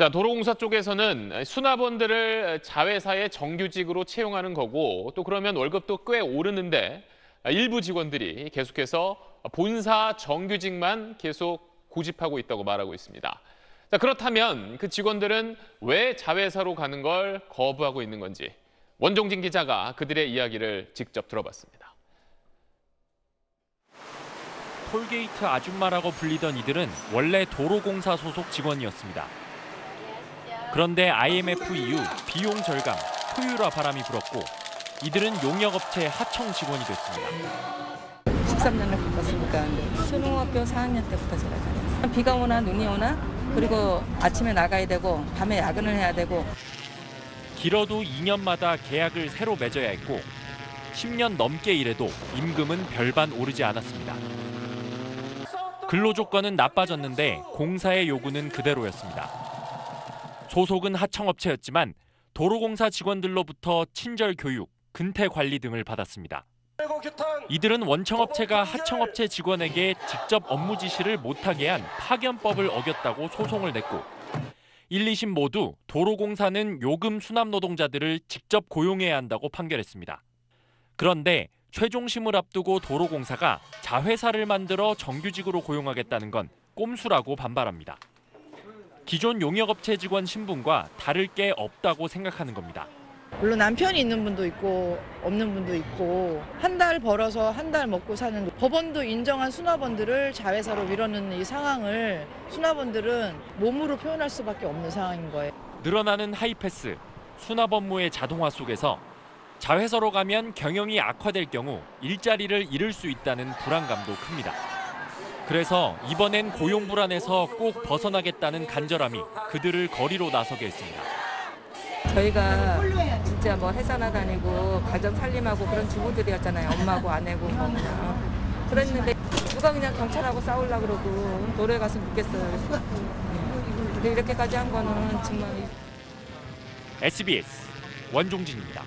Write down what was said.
자, 도로공사 쪽에서는 수납원들을 자회사의 정규직으로 채용하는 거고 또 그러면 월급도 꽤 오르는데 일부 직원들이 계속해서 본사 정규직만 계속 고집하고 있다고 말하고 있습니다. 자, 그렇다면 그 직원들은 왜 자회사로 가는 걸 거부하고 있는 건지 원종진 기자가 그들의 이야기를 직접 들어봤습니다. 톨게이트 아줌마라고 불리던 이들은 원래 도로공사 소속 직원이었습니다. 그런데 IMF 이후 비용 절감, 효율화 바람이 불었고 이들은 용역업체 하청 직원이 됐습니다. 13년을 바꿨으니까 초등학교 4학년 때부터 제가 다녔어요. 비가 오나 눈이 오나 그리고 아침에 나가야 되고 밤에 야근을 해야 되고 길어도 2년마다 계약을 새로 맺어야 했고 10년 넘게 일해도 임금은 별반 오르지 않았습니다. 근로 조건은 나빠졌는데 공사의 요구는 그대로였습니다. 소속은 하청업체였지만 도로공사 직원들로부터 친절 교육, 근태 관리 등을 받았습니다. 이들은 원청업체가 하청업체 직원에게 직접 업무 지시를 못하게 한 파견법을 어겼다고 소송을 냈고 1, 2심 모두 도로공사는 요금 수납 노동자들을 직접 고용해야 한다고 판결했습니다. 그런데 최종심을 앞두고 도로공사가 자회사를 만들어 정규직으로 고용하겠다는 건 꼼수라고 반발합니다. 기존 용역업체 직원 신분과 다를 게 없다고 생각하는 겁니다. 물론 남편이 있는 분도 있고 없는 분도 있고 한 달 벌어서 한 달 먹고 사는 법원도 인정한 수납원들을 자회사로 밀어넣는 이 상황을 수납원들은 몸으로 표현할 수밖에 없는 상황인 거예요. 늘어나는 하이패스, 수납 업무의 자동화 속에서 자회사로 가면 경영이 악화될 경우 일자리를 잃을 수 있다는 불안감도 큽니다. 그래서 이번엔 고용 불안에서 꼭 벗어나겠다는 간절함이 그들을 거리로 나서게 했습니다. 저희가 진짜 뭐 회사나 다니고 가정 살림하고 그런 주부들이었잖아요. 엄마고 아내고 뭐 그랬는데 누가 그냥 경찰하고 싸우려 그러고 노래 가서 묻겠어요. 근데 이렇게까지 한 거는 정말 SBS 원종진입니다.